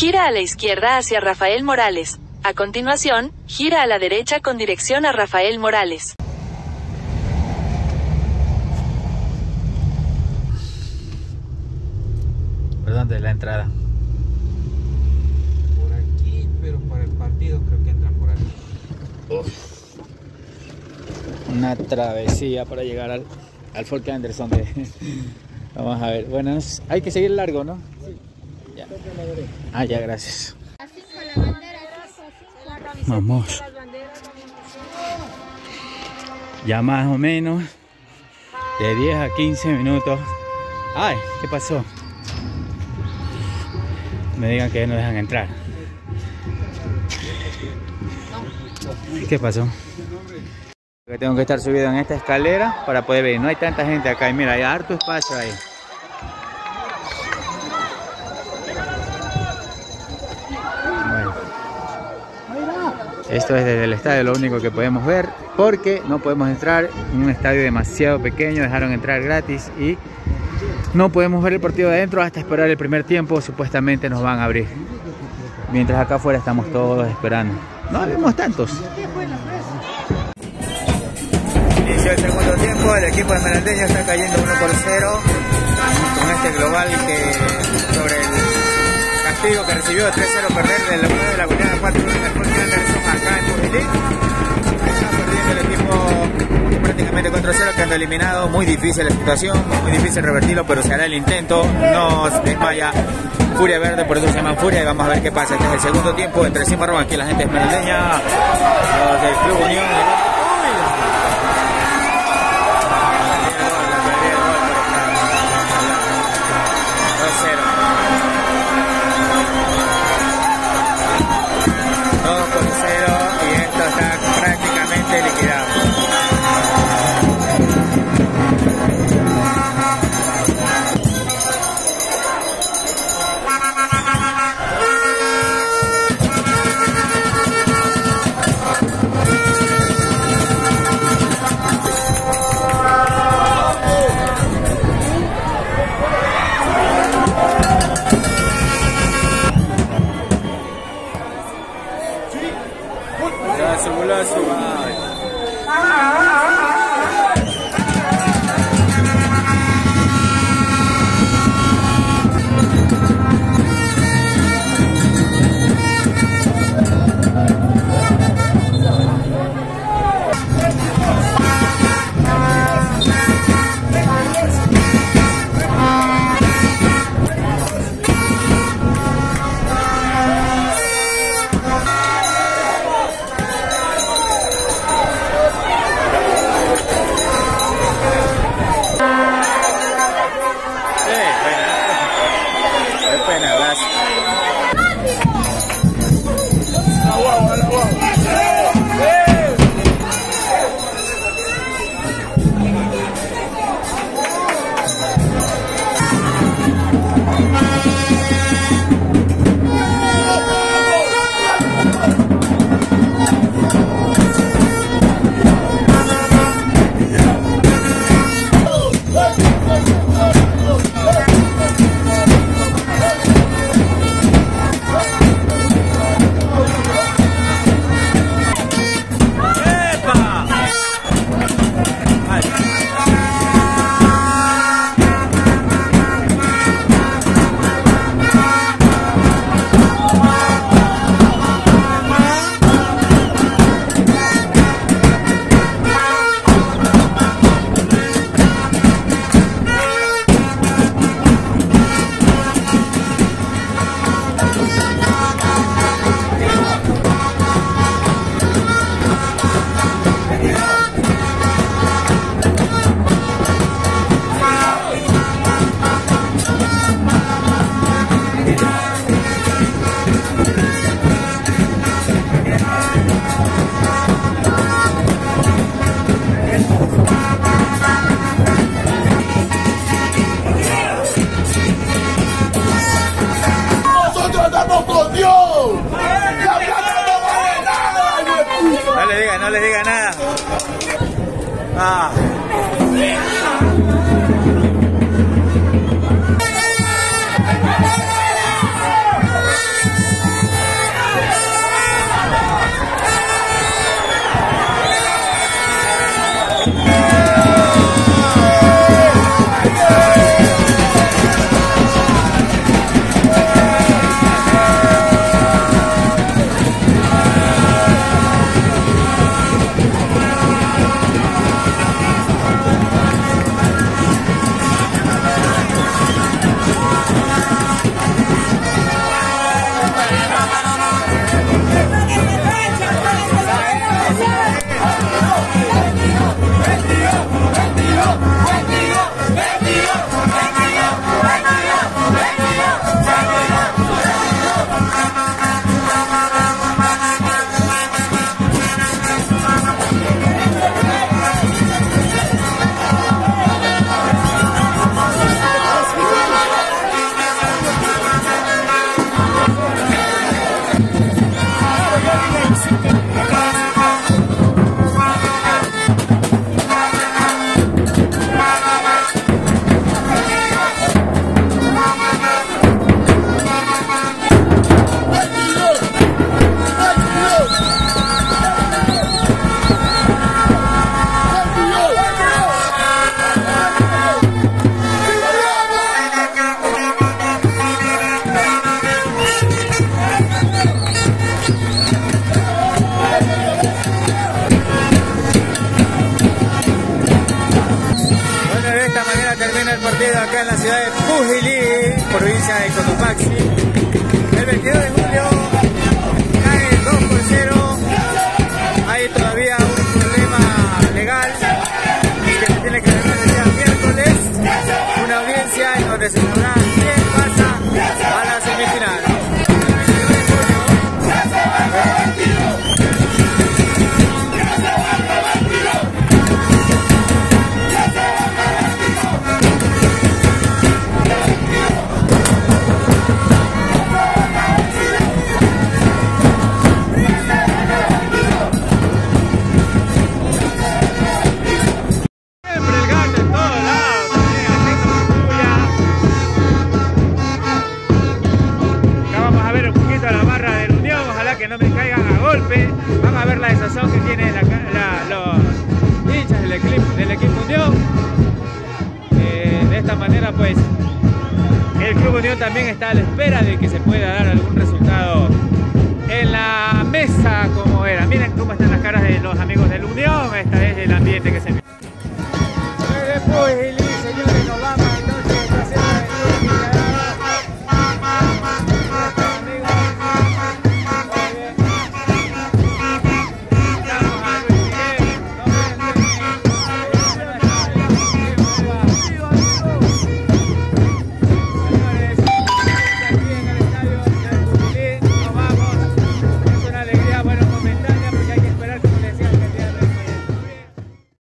Gira a la izquierda hacia Rafael Morales. A continuación, gira a la derecha con dirección a Rafael Morales. ¿Por dónde es la entrada? Por aquí, pero para el partido creo que entran por aquí. Una travesía para llegar al, al Fort Anderson. De... Vamos a ver. Bueno, hay que seguir largo, ¿no? Ya. Ah, ya, gracias. Vamos. Ya más o menos de 10 a 15 minutos. Ay, ¿qué pasó? Me digan que no dejan entrar. ¿Qué pasó? Que tengo que estar subido en esta escalera para poder ver. No hay tanta gente acá y mira, hay harto espacio ahí. Esto es desde el estadio lo único que podemos ver porque no podemos entrar en un estadio demasiado pequeño, dejaron entrar gratis y no podemos ver el partido de adentro hasta esperar el primer tiempo, supuestamente nos van a abrir. Mientras acá afuera estamos todos esperando. No vemos tantos. Inició el segundo tiempo, el equipo esmeraldeño está cayendo 1 por 0 con este global que castigo que recibió de 3-0 perder de la de la goleada 4 1 en el Fort Anderson acá en Mujilí. Está perdiendo el equipo prácticamente 4-0 quedando eliminado, muy difícil la situación, muy difícil revertirlo, pero se hará el intento, no desmaya Furia Verde, por eso se llaman Furia y vamos a ver qué pasa. Este es el segundo tiempo entre Cimarrón, aquí la gente esmeraldeña, los del Club Unión. Que for the wax. Desazón que tienen la, la, los hinchas del equipo, del equipo Unión. Eh, de esta manera pues el Club Unión también está a la espera de que se pueda dar algún resultado en la mesa como era. Miren cómo están las caras de los amigos del Unión. Esta es el ambiente que